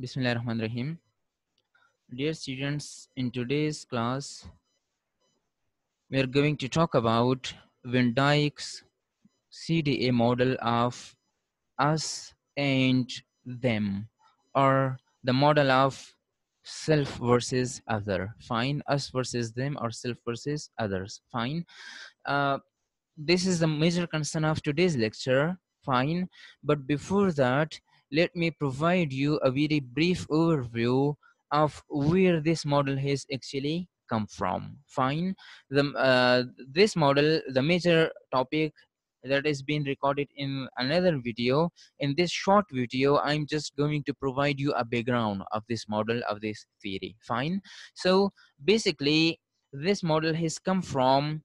Bismillahirrahmanirrahim. Dear students, in today's class, we are going to talk about Van Dijk's CDA model of us and them, or the model of self versus other. Fine, us versus them, or self versus others. Fine. Uh, this is the major concern of today's lecture. Fine. But before that, let me provide you a very brief overview of where this model has actually come from. Fine. The uh, this model the major topic that is being recorded in another video. In this short video i'm just going to provide you a background of this model of this theory. Fine. So basically this model has come from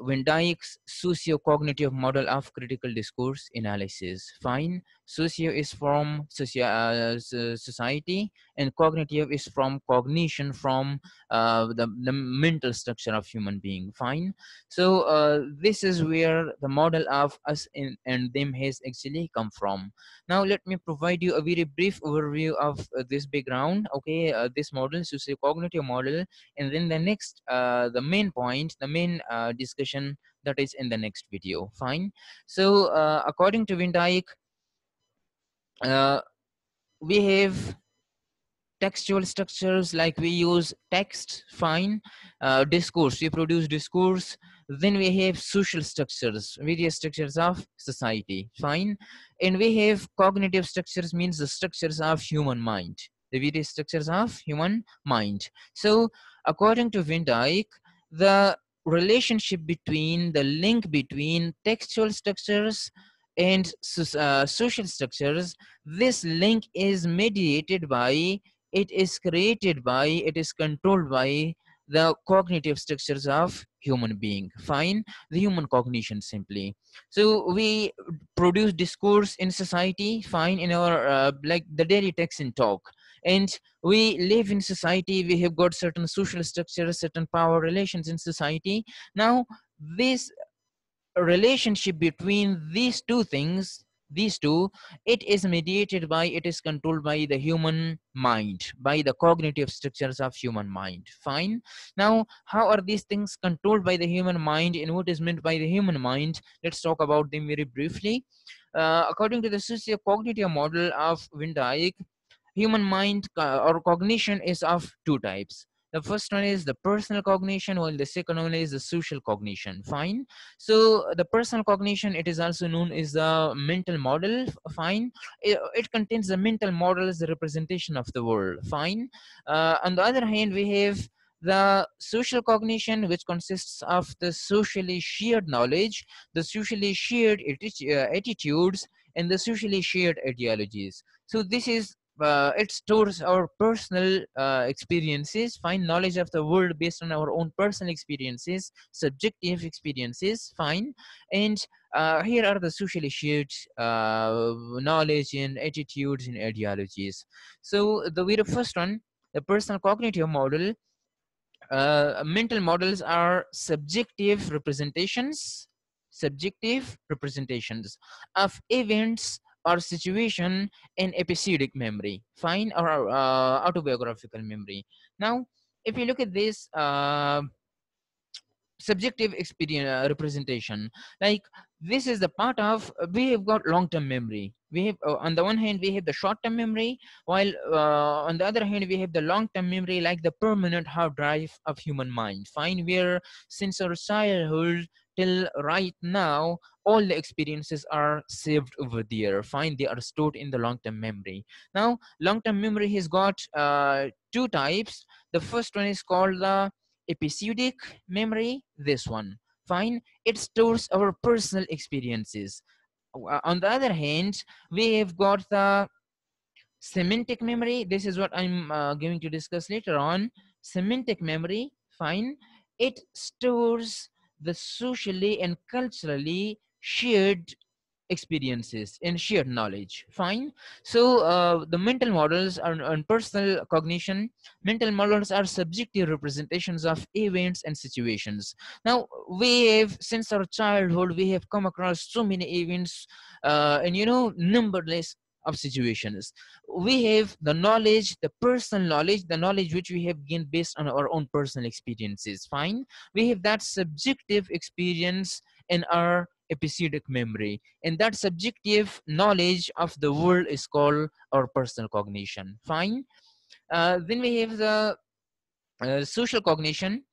Van Dijk's socio-cognitive model of critical discourse analysis. Fine. Socio is from socio uh, society and cognitive is from cognition from uh, the, the mental structure of human being. Fine. So uh, this is where the model of us in, and them has actually come from. Now let me provide you a very brief overview of uh, this background. Okay, uh, this model, socio-cognitive model, and then the next, uh, the main point, the main discussion that is in the next video fine so according to Van Dijk uh, we have textual structures like we use text fine. Uh, discourse we produce discourse. Then we have social structures various structures of society fine. And we have cognitive structures means the structures of human mind the various structures of human mind. So according to Van Dijk the relationship between the link between textual structures and uh, social structures this link is mediated by it is created by it is controlled by the cognitive structures of human being. Fine the human cognition simply. So we produce discourse in society fine in our uh, like the daily text and talk. And we live in society we have got certain social structures certain power relations in society. Now this relationship between these two things these two it is mediated by it is controlled by the human mind by the cognitive structures of human mind. Fine. Now how are these things controlled by the human mind and what is meant by the human mind? Let's talk about them very briefly. Uh, according to the socio-cognitive model of Van Dijk human mind or cognition is of two types the first one is the personal cognition while the second one is the social cognition. Fine. So the personal cognition it is also known as the mental model. Fine. It, it contains the mental model as the representation of the world. Fine. Uh, on the other hand we have the social cognition which consists of the socially shared knowledge the socially shared uh, attitudes and the socially shared ideologies. So this is uh, it stores our personal uh, experiences fine knowledge of the world based on our own personal experiences subjective experiences fine. And uh, here are the socially shared uh, knowledge and attitudes and ideologies. So the very first one the personal cognitive model. Uh, mental models are subjective representations subjective representations of events or situation in episodic memory. Fine or uh, autobiographical memory. Now if you look at this uh, subjective experience uh, representation like this is the part of we have got long-term memory. We have uh, on the one hand we have the short-term memory while uh, on the other hand we have the long-term memory like the permanent hard drive of human mind. Fine where since our childhood till right now all the experiences are saved over there fine they are stored in the long-term memory. Now long-term memory has got uh, two types. The first one is called the episodic memory this one. Fine it stores our personal experiences. Uh, on the other hand we have got the semantic memory. This is what i'm uh, going to discuss later on. Semantic memory fine it stores the socially and culturally shared experiences and shared knowledge. Fine. So uh, the mental models are on personal cognition mental models are subjective representations of events and situations. Now we have since our childhood we have come across so many events uh, and you know numberless of situations. We have the knowledge the personal knowledge the knowledge which we have gained based on our own personal experiences. Fine. We have that subjective experience in our episodic memory. And that subjective knowledge of the world is called our personal cognition. Fine. Uh, then we have the uh, social cognition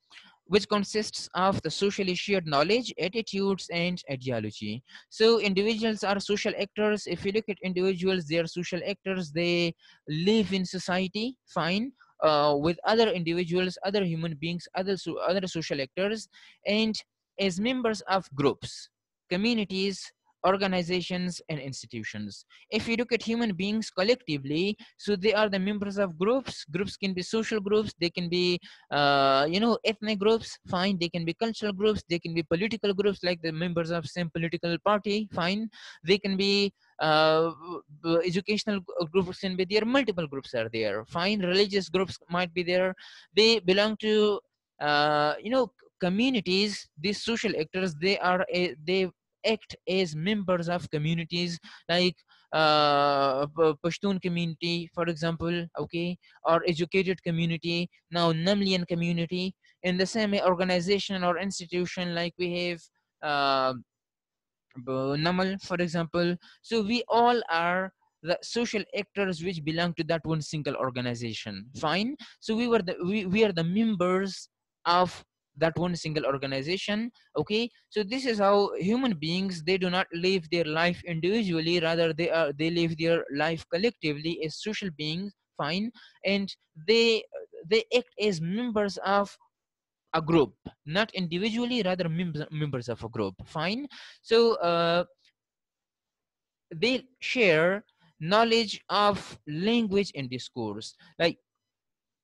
which consists of the socially shared knowledge, attitudes, and ideology. So individuals are social actors. If you look at individuals, they are social actors. They live in society, fine, uh, with other individuals, other human beings, other, so, other social actors, and as members of groups, communities, organizations and institutions. If you look at human beings collectively so they are the members of groups. Groups can be social groups they can be uh, you know ethnic groups fine. They can be cultural groups they can be political groups like the members of same political party fine. They can be uh, educational groups can be there multiple groups are there fine. Religious groups might be there. They belong to uh, you know communities. These social actors they are a, they act as members of communities like uh, Pashtun community, for example, okay, or educated community, now Namlian community, in the same organization or institution like we have uh, Namal, for example. So we all are the social actors which belong to that one single organization. Fine. So we were the we, we are the members of that one single organization okay? So this is how human beings they do not live their life individually rather they are they live their life collectively as social beings fine and they they act as members of a group not individually rather members members of a group fine? So uh, they share knowledge of language and discourse. Like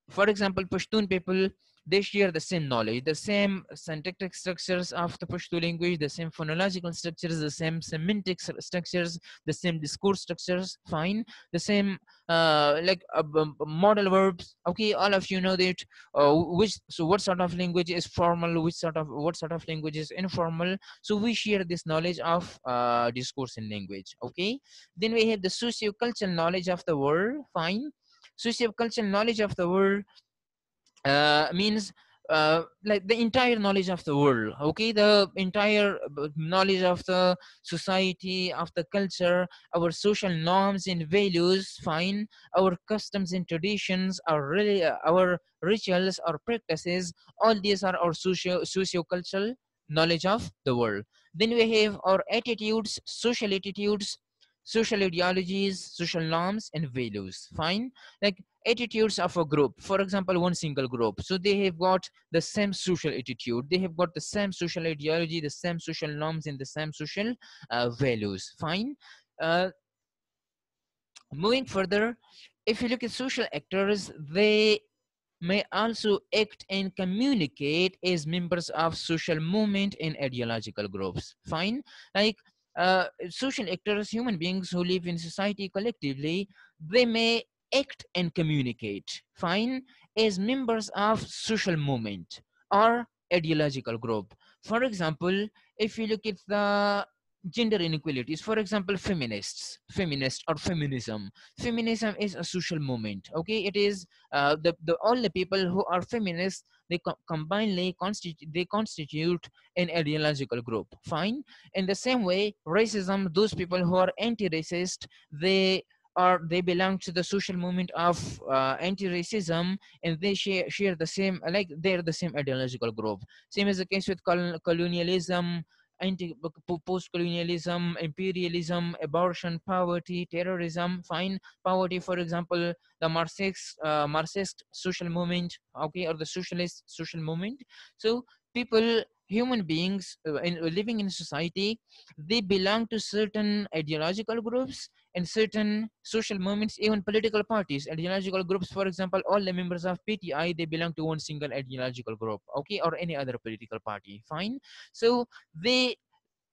for example pashtun people they share the same knowledge, the same syntactic structures of the Pashto language, the same phonological structures, the same semantic structures, the same discourse structures, fine, the same uh, like uh, modal verbs. Okay, all of you know that uh, which so what sort of language is formal, which sort of what sort of language is informal. So we share this knowledge of uh, discourse and language. Okay, then we have the socio-cultural knowledge of the world. Fine, socio-cultural knowledge of the world uh, means uh, like the entire knowledge of the world okay? The entire uh, knowledge of the society of the culture our social norms and values fine? Our customs and traditions our really uh, our rituals our practices all these are our socio socio-cultural knowledge of the world. Then we have our attitudes social attitudes social ideologies social norms and values. Fine? Like attitudes of a group. For example one single group. So they have got the same social attitude. They have got the same social ideology the same social norms and the same social uh, values. Fine? Uh, moving further if you look at social actors they may also act and communicate as members of social movement and ideological groups. Fine? Like uh, social actors human beings who live in society collectively they may act and communicate fine as members of social movement or ideological group. For example if you look at the gender inequalities. For example feminists feminist or feminism. Feminism is a social movement okay? It is uh, the, the all the people who are feminists they co combinedly constitute they constitute an ideological group. Fine? In the same way racism those people who are anti-racist they or they belong to the social movement of uh, anti-racism and they share, share the same like they're the same ideological group. Same as the case with col colonialism anti post-colonialism imperialism abortion poverty terrorism fine poverty for example the marxist uh, marxist social movement okay or the socialist social movement. So people human beings uh, in, living in society they belong to certain ideological groups in certain social movements, even political parties, ideological groups, for example, all the members of PTI, they belong to one single ideological group, okay, or any other political party, fine. So they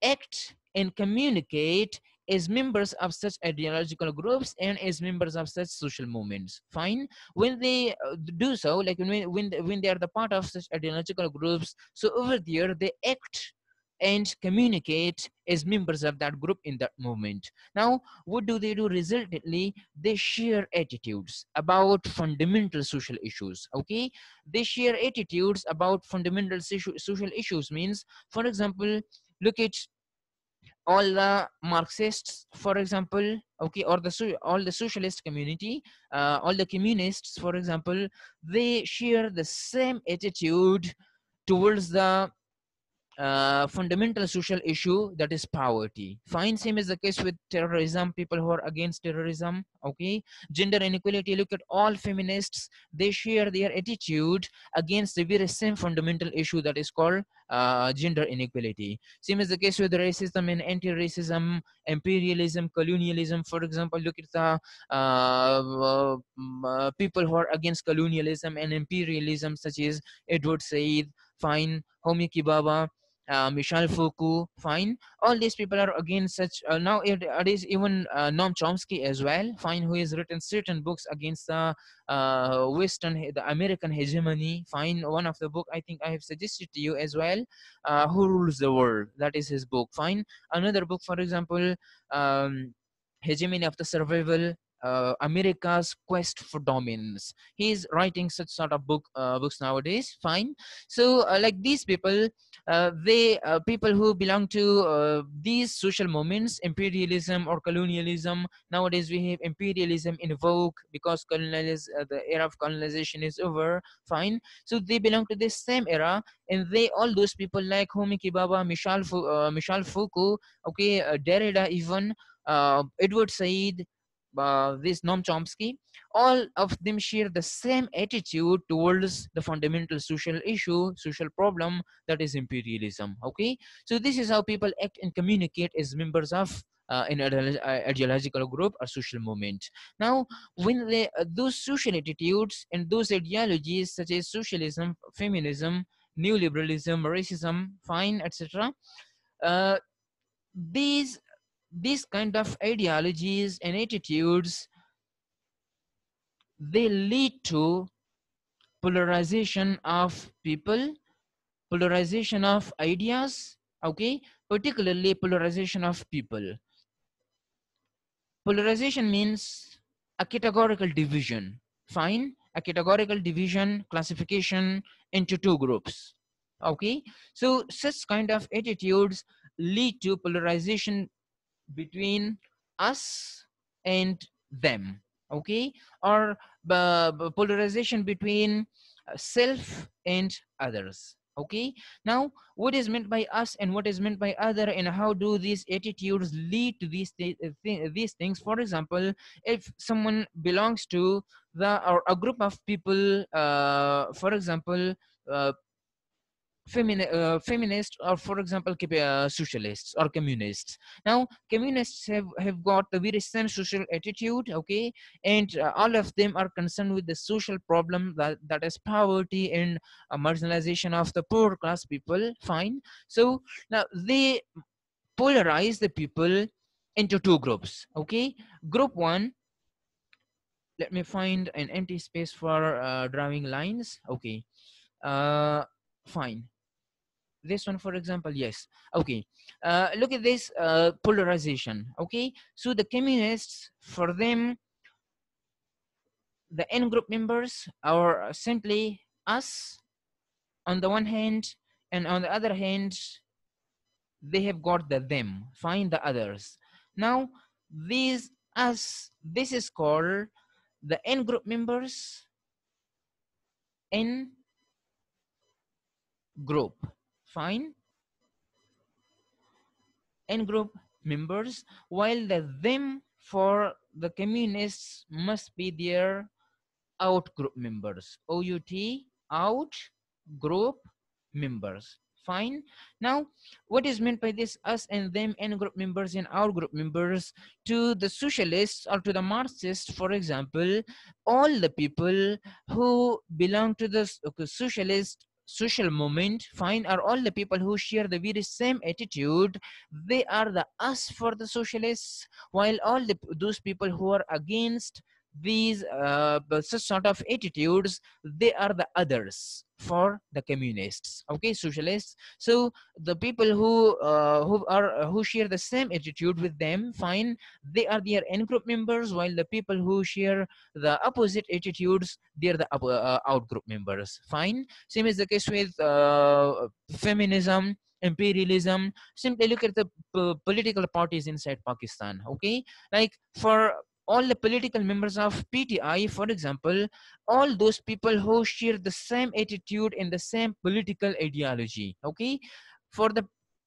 act and communicate as members of such ideological groups and as members of such social movements fine when they uh, do so like when when when they are the part of such ideological groups so over there they act and communicate as members of that group in that movement. Now, what do they do resultantly? They share attitudes about fundamental social issues, okay? They share attitudes about fundamental social issues means, for example, look at all the Marxists, for example, okay, or the all the socialist community, uh, all the communists, for example, they share the same attitude towards the uh, fundamental social issue that is poverty. Fine same is the case with terrorism people who are against terrorism okay? Gender inequality look at all feminists they share their attitude against the very same fundamental issue that is called uh, gender inequality. Same is the case with racism and anti-racism imperialism colonialism for example look at the uh, mm, uh, people who are against colonialism and imperialism such as edward said fine homi bhabha uh, Michel Foucault, fine. All these people are against such. Uh, now it, it is even uh, Noam Chomsky as well, fine, who has written certain books against the uh, Western, the American hegemony. Fine, one of the book I think I have suggested to you as well. Uh, who rules the world? That is his book. Fine. Another book, for example, um, hegemony of the survival uh, America's quest for dominance. He's writing such sort of book uh, books nowadays. Fine. So uh, like these people, uh, they uh, people who belong to uh, these social movements, imperialism or colonialism. Nowadays we have imperialism in vogue because colonialism, the era of colonization is over. Fine. So they belong to this same era, and they all those people like Homi Bhabha, Michel Michel Foucault, okay, Derrida even. Edward Said, uh, this Noam Chomsky, all of them share the same attitude towards the fundamental social issue, social problem that is imperialism. Okay, so this is how people act and communicate as members of uh, an ideological group or social movement. Now, when they, uh, those social attitudes and those ideologies such as socialism, feminism, neoliberalism, racism, fine, etc., uh, these these kind of ideologies and attitudes they lead to polarization of people polarization of ideas okay? Particularly polarization of people. Polarization means a categorical division. Fine. A categorical division classification into two groups. Okay? So such kind of attitudes lead to polarization between us and them okay? Or uh, polarization between uh, self and others okay? Now what is meant by us and what is meant by other and how do these attitudes lead to these th these things? For example if someone belongs to the or a group of people uh, for example uh, femini- uh, feminists or for example uh, socialists or communists. Now communists have have got the very same social attitude okay? And uh, all of them are concerned with the social problem that that is poverty and uh, marginalization of the poor class people. Fine. So now they polarize the people into two groups okay? Group one let me find an empty space for uh, drawing lines. Okay. Uh fine this one for example yes. Okay. Uh, look at this uh, polarization. Okay. So the communists for them the n group members are simply us on the one hand and on the other hand they have got the them find the others. Now these us this is called the n group members n group fine. N group members while the them for the communists must be their out group members. Out out group members. Fine. Now what is meant by this us and them and group members and our group members? To the socialists or to the marxists for example all the people who belong to the socialist social movement fine are all the people who share the very same attitude they are the us for the socialists while all the those people who are against these uh, such sort of attitudes they are the others for the communists okay socialists. So the people who uh, who are who share the same attitude with them fine they are their in group members while the people who share the opposite attitudes they're the uh, out group members fine. Same is the case with uh, feminism imperialism. Simply look at the political parties inside pakistan okay? Like for all the political members of PTI, for example, all those people who share the same attitude and the same political ideology. Okay, for the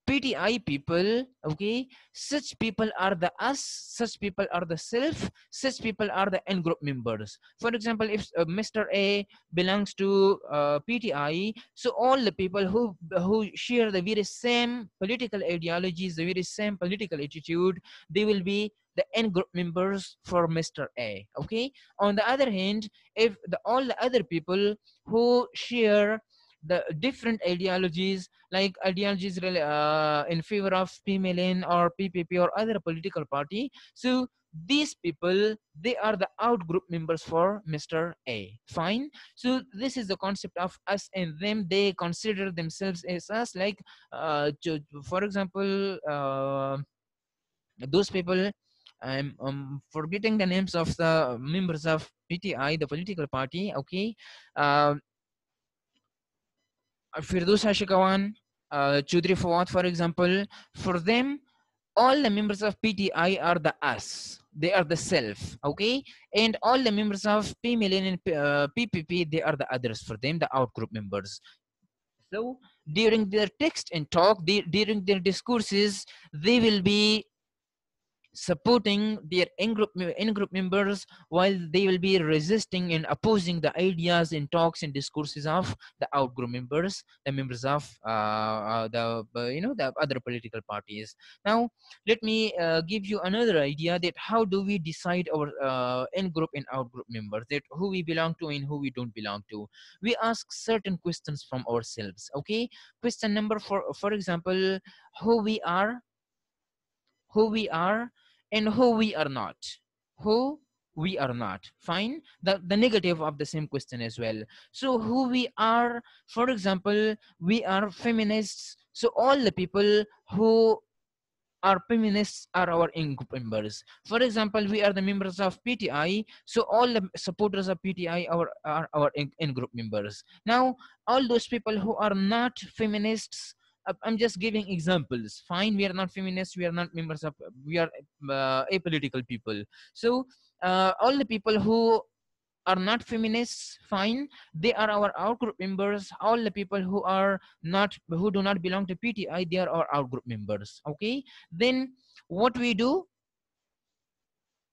PTI people, okay, such people are the us, such people are the self, such people are the N group members. For example, if uh, Mr. A belongs to uh, PTI, so all the people who who share the very same political ideologies, the very same political attitude, they will be the n group members for Mr. A. Okay. On the other hand, if the, all the other people who share the different ideologies like ideologies uh, in favor of PMLN or PPP or other political party. So these people they are the out group members for mr a fine so this is the concept of us and them they consider themselves as us like uh, for example uh, those people I'm um, forgetting the names of the members of PTI, the political party. Okay, uh, Firdous Ashiq Awan, uh, Chaudhry Fawad, for example, for them, all the members of PTI are the us. They are the self, okay? And all the members of PMLN uh, PPP, they are the others for them, the outgroup members. So during their text and talk, they, during their discourses, they will be supporting their in-group in-group members while they will be resisting and opposing the ideas and talks and discourses of the out-group members the members of uh, uh, the uh, you know the other political parties. Now let me uh, give you another idea that how do we decide our uh, in-group and out-group members that who we belong to and who we don't belong to. We ask certain questions from ourselves okay? Question number four for example who we are who we are and who we are not. Who we are not. Fine? The, the negative of the same question as well. So who we are for example we are feminists. So all the people who are feminists are our in-group members. For example, we are the members of PTI, so all the supporters of PTI are, are our in-group members. Now, all those people who are not feminists I'm just giving examples. Fine, we are not feminists. We are not members of. We are uh, apolitical people. So uh, all the people who are not feminists, fine. They are our outgroup members. All the people who are not, who do not belong to PTI, they are our outgroup members. Okay. Then what we do,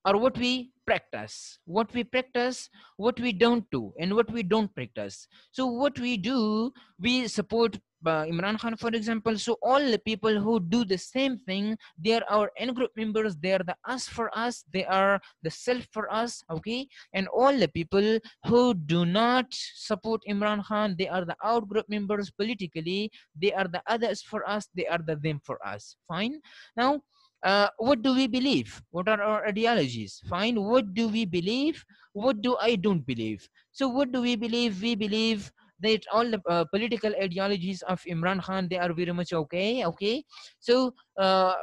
or what we practice, what we practice, what we don't do, and what we don't practice. So what we do, we support uh, Imran Khan, for example. So all the people who do the same thing, they are our in-group members. They are the us for us. They are the self for us. Okay, and all the people who do not support Imran Khan, they are the out-group members politically. They are the others for us. They are the them for us. Fine. Now. Uh, what do we believe? What are our ideologies? Fine. What do we believe? What do I don't believe? So what do we believe? We believe that all the uh, political ideologies of Imran Khan, they are very much okay, okay. So uh,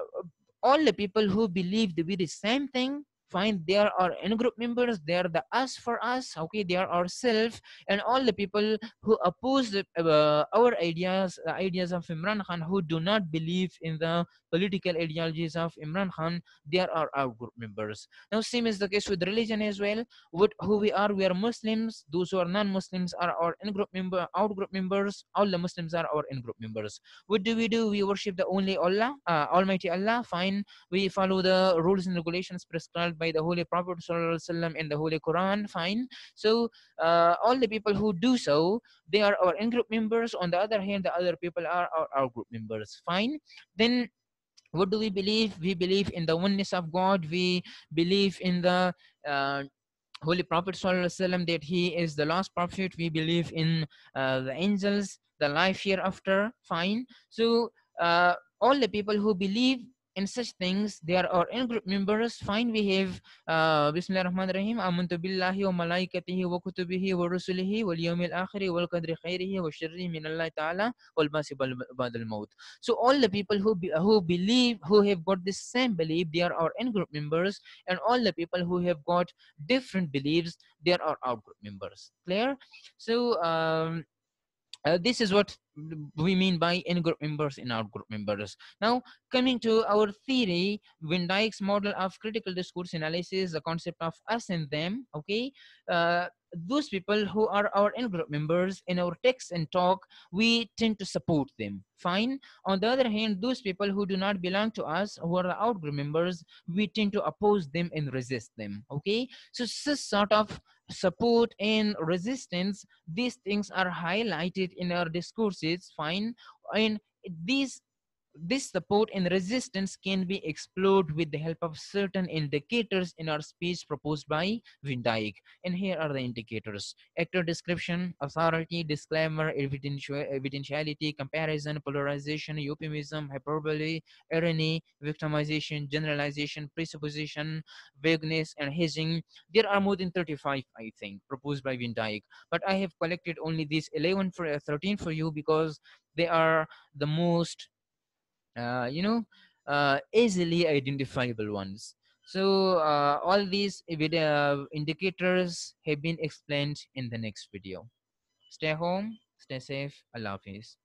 all the people who believe the same thing, fine they are in-group members they are the us for us okay they are ourselves and all the people who oppose the, uh, our ideas the ideas of imran khan who do not believe in the political ideologies of imran khan they are our, group members. Now same is the case with religion as well. What who we are we are muslims. Those who are non-muslims are our in-group member out group members. All the muslims are our in-group members. What do we do? We worship the only allah uh, almighty allah. Fine. We follow the rules and regulations prescribed by the Holy Prophet in the Holy Quran, fine. So uh, all the people who do so, they are our in-group members. On the other hand, the other people are our, our group members, fine. Then what do we believe? We believe in the oneness of God. We believe in the uh, Holy Prophet ﷺ that he is the last prophet. We believe in uh, the angels, the life hereafter. Fine. So uh, all the people who believe in such things they are in-group members fine we have uh, bismillah rahman rahim amantu billahi wa malaikatihi wa kutubihi wa rusulihi wal yawmil akhir wal qadri khairihi wa sharrihi min allah ta'ala wal basi ba'd maut. So all the people who be, who believe who have got this same belief they are our in-group members and all the people who have got different beliefs they are our out-group members. Clear? So um, uh, this is what we mean by in-group members and out-group members. Now, coming to our theory, Van Dijk's model of critical discourse analysis, the concept of us and them, okay? Uh, those people who are our in-group members in our text and talk, we tend to support them, fine. On the other hand, those people who do not belong to us, who are the out-group members, we tend to oppose them and resist them, okay? So this sort of support and resistance, these things are highlighted in our discourses, fine. And these this support and resistance can be explored with the help of certain indicators in our speech proposed by Van And here are the indicators. Actor description, authority, disclaimer, evidentiality, comparison, polarization, euphemism, hyperbole, irony, victimization, generalization, presupposition, vagueness, and hazing. There are more than 35, I think, proposed by Van But I have collected only these 11 for uh, 13 for you because they are the most uh, you know, uh, easily identifiable ones. So uh, all these video indicators have been explained in the next video. Stay home, stay safe, Allah Hafiz.